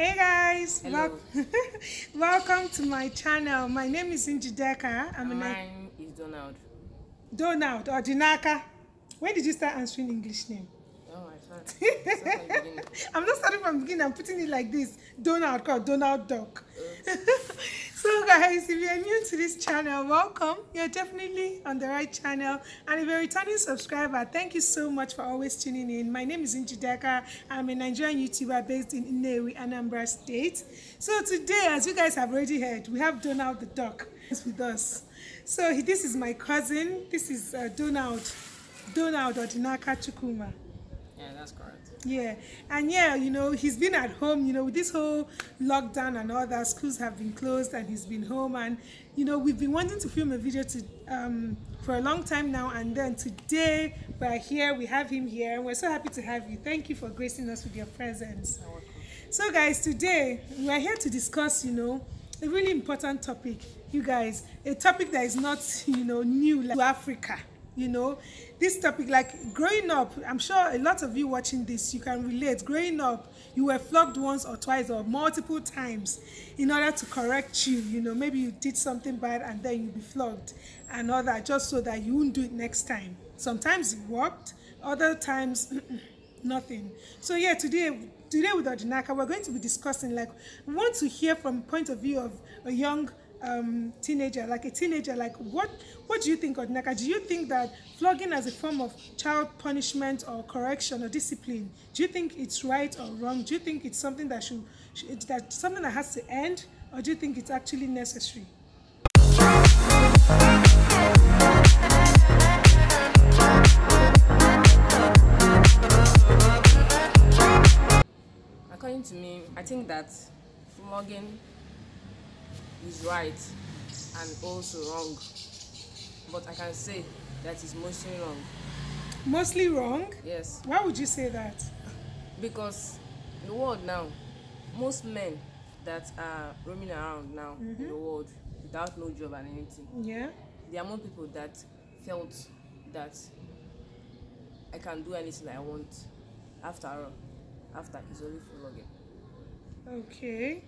Hey guys, Hello. wel- welcome to my channel. My name is Njideka. I'm Ni- Mine is Donald. Donald or Dinaka. When did you start answering English name? Oh, I beginning. I'm not starting from beginning. I'm putting it like this. Donald called Donald Duck. so guys, if you're new to this channel, welcome. You're definitely on the right channel. And if you're a returning subscriber, thank you so much for always tuning in. My name is Njideka. I'm a Nigerian YouTuber based in Nnewi, Anambra State. So today, as you guys have already heard, we have Donald the Duck with us. So this is my cousin. This is uh, Donald. Donald Odinaka Chukwuma. Yeah, that's correct. Yeah, and yeah, you know, he's been at home, you know, with this whole lockdown and all that, schools have been closed and he's been home. And, you know, we've been wanting to film a video to um, for a long time now. And then today we're here, we have him here, and we're so happy to have you. Thank you for gracing us with your presence. So, guys, today we are here to discuss, you know, a really important topic, you guys. A topic that is not, you know, new like, to Africa. You know, this topic, like growing up, I'm sure a lot of you watching this, you can relate. Growing up, you were flogged once or twice or multiple times in order to correct you. You know, maybe you did something bad and then you'll be flogged and all that, just so that you won't do it next time. Sometimes it worked, other times nothing so yeah today today with Odinaka we're going to be discussing like we want to hear from point of view of a young um, teenager like a teenager like what what do you think Odinaka? Do you think that flogging as a form of child punishment or correction or discipline do you think it's right or wrong? Do you think it's something that should, should that something that has to end or do you think it's actually necessary? According to me, I think that flogging is right and also wrong. But I can say that it's mostly wrong. mostly wrong Yes. why would you say that Because the world now, most men that are roaming around now in the world without no job and anything, yeah there are more people that felt that I can do anything I want after all, after it's only flogging. Okay.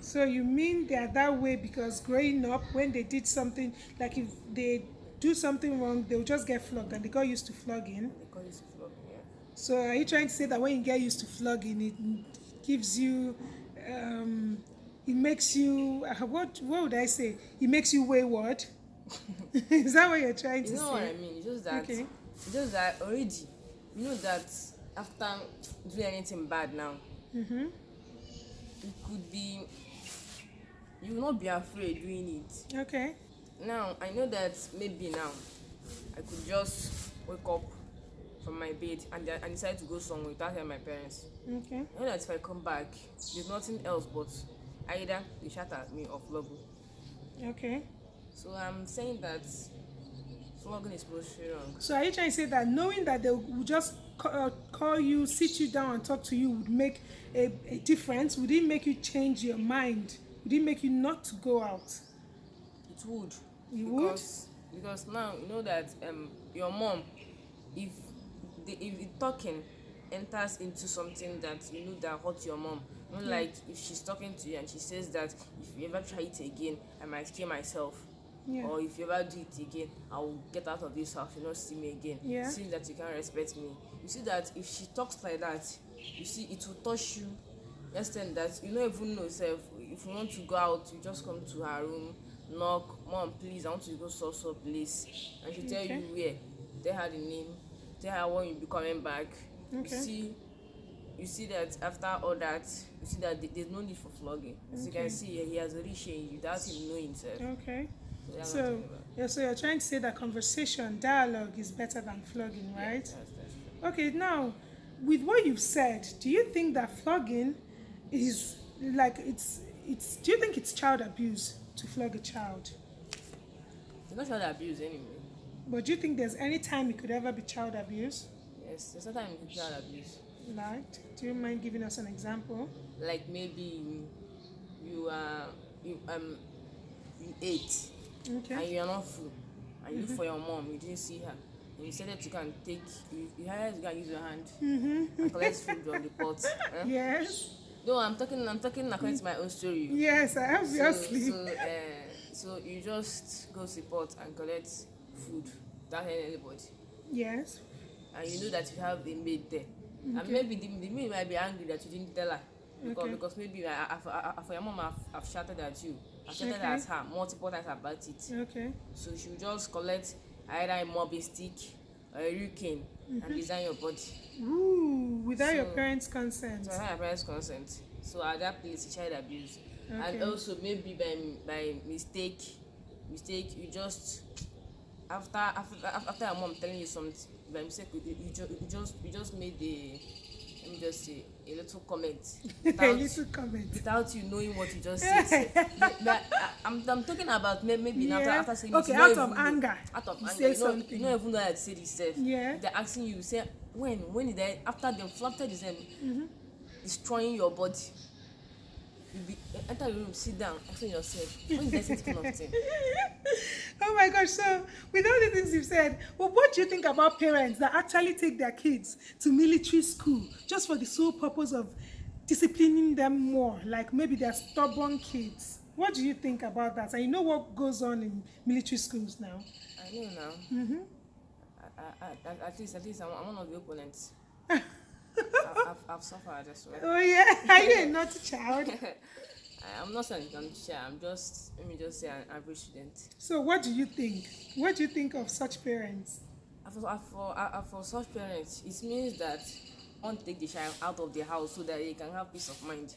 So you mean they are that way because growing up, when they did something, like if they do something wrong, they'll just get flogged and they got used to flogging. They call it flogging, yeah. So are you trying to say that when you get used to flogging, it gives you, um, it makes you, uh, what, what would I say? It makes you wayward? Is that what you're trying to You know what I mean? Just that, Okay. just that already, you know that after doing anything bad now, Mm-hmm. it could be, you will not be afraid doing it. Okay. Now, I know that maybe now, I could just wake up from my bed and, and decide to go somewhere without telling my parents. Okay. I know that if I come back, there's nothing else but either they shout at me or flog me. Okay. So I'm saying that flogging is mostly wrong. So are you trying to say that knowing that they will just uh, call you, sit you down, and talk to you would make a, a difference? Would it make you change your mind? Would it make you not to go out? It would. You would? because, Because now you know that um your mom, if the if the talking enters into something that you know that hurt your mom, not Yeah. like if she's talking to you and she says that if you ever try it again, I might kill myself. Yeah. Or if you ever do it again, I will get out of this house. You not see me again. Yeah. See that you can't respect me. You see that if she talks like that, you see it will touch you. Extent that you don't even know yourself. If you want to go out, you just come to her room, knock, mom, please, I want to go so so place, and she tell Okay. you where. Tell her the name. Tell her when you be coming back. Okay. You see, you see that after all that, you see that there- there's no need for flogging. As you can see, here, he has already changed without him knowing himself. Okay. So So, yeah, so you're trying to say that conversation, dialogue is better than flogging, Yeah, right? that's- that's true. Okay, now, with what you've said, do you think that flogging is like it's it's? Do you think it's child abuse to flog a child? It's not child abuse anyway. But do you think there's any time it could ever be child abuse? Yes, there's sometimes it's child abuse. Like, do you mind giving us an example? Like maybe you, you are you um you ate and you are not full, and you look for your mom, you didn't see her, and you said that you can take you, you to go and use your hand Mm-hmm. and collect food on the pot. eh? Yes. No i'm talking i'm talking according to my own story. Yes, so obviously. so uh, so you just go support and collect food without telling anybody Yes. and you know that you have a maid there and Okay. maybe the the maid might be angry that you didn't tell her because Okay. because maybe I, I, I, I, for your mom have, have shouted at you have shouted Okay. at her multiple times about it Okay. so she will just collect either a mopping stick or a hurricane Mm-hmm. and design your body Ooh, without your So- parents' consent. so I have parents consent so at that place child abuse and Okay. also maybe by by mistake mistake you just after after after your mom telling you something by mistake you, you, you, ju- you just you just made a just say a little comment a without little comment. without you knowing what you just said I, I'm, I'm talking about may- maybe now after, Yeah. after saying Okay, out of even know- anger, out of you anger say you, know, something. you don't even know how to say this self Yeah. they're asking you say when when did I after them after them Mm-hmm. destroying your body be enter your room sit down asking yourself when did I say this kind of thing oh my gosh, so with all the things you've said, well, what do you think about parents that actually take their kids to military school just for the sole purpose of disciplining them more? Like maybe they're stubborn kids. What do you think about that? And you know what goes on in military schools now? I know now Mm-hmm. I, I, I, at least at least I'm, I'm one of the opponents I've, I've suffered as well Oh yeah, are you a naughty child? I, I'm not saying I'm shy I'm just let me just say an average student So what do you think? What do you think of such parents? For, for, for such parents it means that want to take the child out of the house so that they can have peace of mind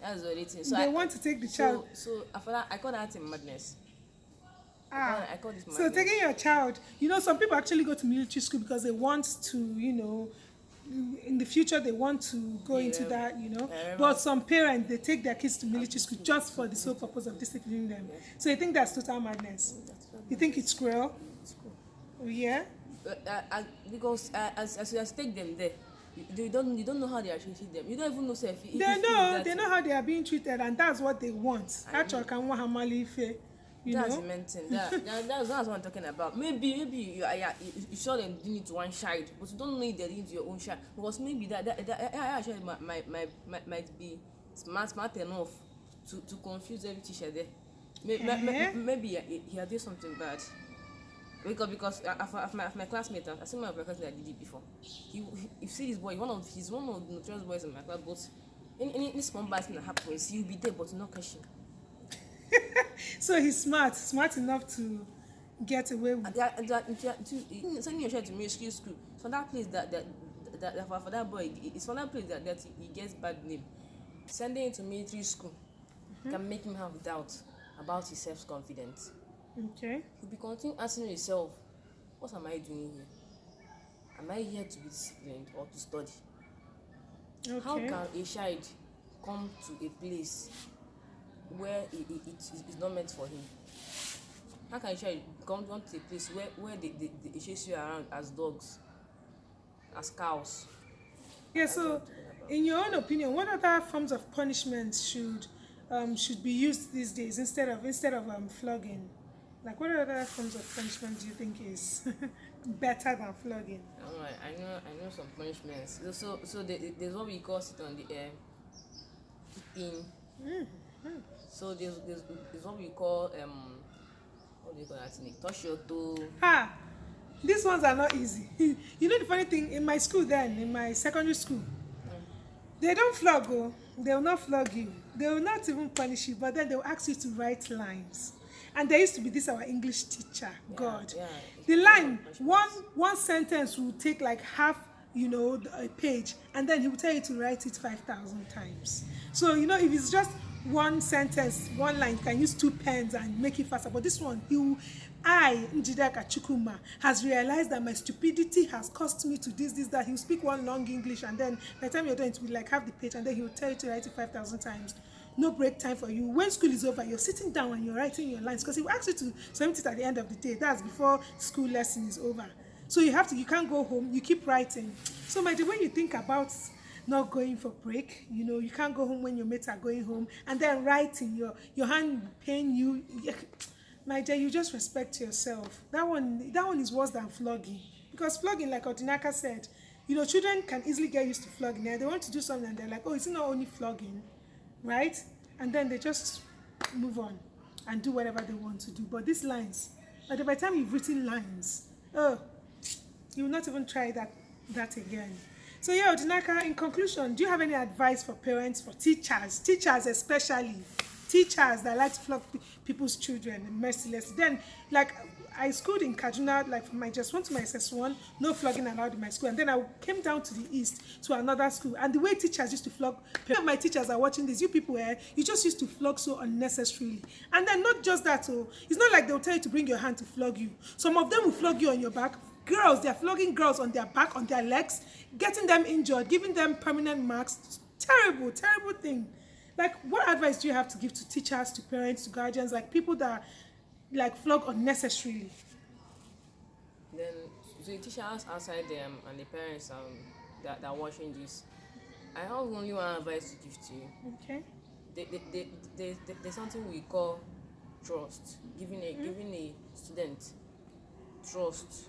that's what it is so they I, want to take the so child. so I, for that, I call that thing madness Ah, I call this so madness. taking your child, you know, some people actually go to military school because they want to, you know, in the future they want to go into Yeah. that, you know. Yeah, But some parents they take their kids to military school just for the sole purpose of disciplining them. So you think that's total madness? That's You think it's cruel? it's. Oh, yeah. Uh, uh, uh, because uh, as, as you as take them there you, you don't you don't know how they are treating them you don't even know if, They know, they know how they are being treated, and that's what they want. Actually, can want Hamali Ife, you that's know. the main thing. That, that, that's, that's what i'm talking about. Maybe maybe you are yeah, you, you saw them doing it to one child but you don't know if they're doing it to your own child. Because maybe that that, that yeah, actually might, might, might, might, be smart smart enough to to confuse every teacher there. May, may, Eh? may, maybe he, he had did something bad. Because because uh, of, of my, of my classmate i one of my classmates that did it before. He, he you see this boy one of he's one of the notorious boys in my class but any any, any small bad thing that happens he'll be there but not catch him So he's smart, smart enough to get away with. that that that to sending your child to military school for that place that that that, that for, for that boy it's for that place that that he gets bad name sending him to military school can make him have doubt about his self confidence Okay. you be continue asking yourself what am i doing here am i here to be disciplined or to study Okay. how can a child come to a place where it, it, it is not meant for him how can a child come come to a place where where they they they chase you around as dogs as cows Yeah, That's so what I'm talking about. in your own opinion, what other forms of punishment should um, should be used these days instead of instead of um, flogging? Like what other forms of punishment do you think is better than flogging? Alright, I know I know some punishments so so, so there's what we call sit on the air so there's, there's there's what we call um what do you call that thing toe Ah, these ones are not easy. you know the funny thing in my school then, in my secondary school, they don't flog you. They will not flog you. They will not even punish you, but then they will ask you to write lines. And there used to be this our English teacher, God. yeah. The line, one one sentence will take like half, you know, a page, and then he will tell you to write it five thousand times. So you know, if it's just one sentence, one line, you can use two pens and make it faster. But this one, he will, I, Njideka Chukuma, has realized that my stupidity has cost me to this, this, that. He'll speak one long English, and then by the time you're done, it will like half the page, and then he will tell you to write it five thousand times. No break time for you. When school is over, you're sitting down and you're writing your lines because he will ask you to submit it at the end of the day. That's before school lesson is over. So you have to, you can't go home, you keep writing. So my dear, when you think about not going for break, you know, you can't go home when your mates are going home and then writing, your your hand pain you. My dear, you just respect yourself. That one that one is worse than flogging. Because flogging, like Odinaka said, you know children can easily get used to flogging yeah, they want to do something and they're like oh it's not only flogging right and then they just move on and do whatever they want to do but these lines by the time you've written lines oh you will not even try that that again so yeah odinaka in conclusion do you have any advice for parents for teachers teachers especially teachers that like to flog people's children mercilessly then like I schooled in Kaduna, like from my just one to my SS1, no flogging allowed in my school. And then I came down to the east to another school. And the way teachers used to flog, my teachers are watching this, you people here, you just used to flog so unnecessarily. And then not just that, oh, it's not like they'll tell you to bring your hand to flog you. Some of them will flog you on your back. Girls, they're flogging girls on their back, on their legs, getting them injured, giving them permanent marks. Terrible, terrible thing. Like, what advice do you have to give to teachers, to parents, to guardians, like people that like flog unnecessarily. Then so the teachers outside them and the parents um that, that are watching this, I have only one advice to give to you. Okay. They, they, they, they, they, there's something we call trust. Giving a mm-hmm. giving a student trust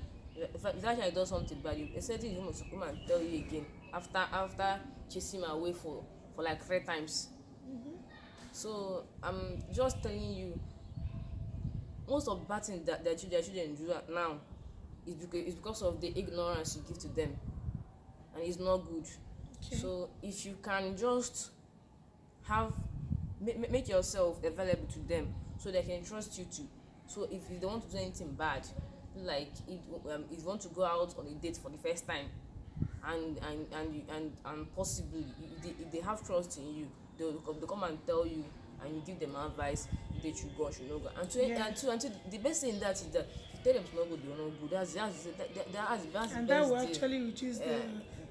that child does something bad you instead you must come and tell you again after after chasing him away for for like three times mm-hmm. so i'm just telling you most of the bad things that their children, their children do now is because, is because of the ignorance you give to them and it's not good okay. so if you can just have make, make yourself available to them so they can trust you too so if you don't want to do anything bad like if, um, you want to go out on a date for the first time. And and and you, and and possibly if they, if they have trust in you they will come, they come and tell you and you give them advice they should go should not go. And to yeah. and to and to the best thing in that is that if you tell them to not go they will not go. That's that's that, that, that's, that's and the that will actually reduce the,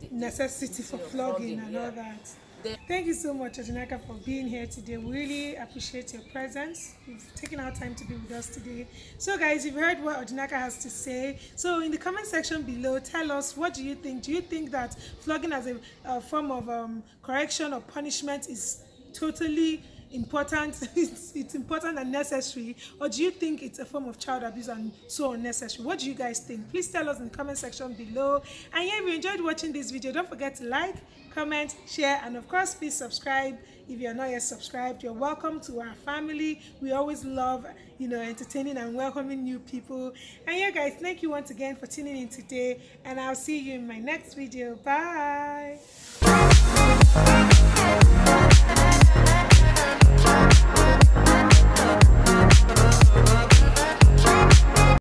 the necessity for flogging, and yeah. all that Thank you so much, Odinaka, for being here today. We really appreciate your presence. You've taken our time to be with us today. So, guys, you've heard what Odinaka has to say. So, in the comment section below, tell us what do you think? Do you think that flogging as a, a form of um, correction or punishment is totally important it's, it's important and necessary or do you think it's a form of child abuse and so unnecessary? What do you guys think? Please tell us in the comment section below. And yeah if you enjoyed watching this video don't forget to like comment share and of course please subscribe. If you're not yet subscribed you're welcome to our family. We always love you know entertaining and welcoming new people. And yeah guys thank you once again for tuning in today and i'll see you in my next video. Bye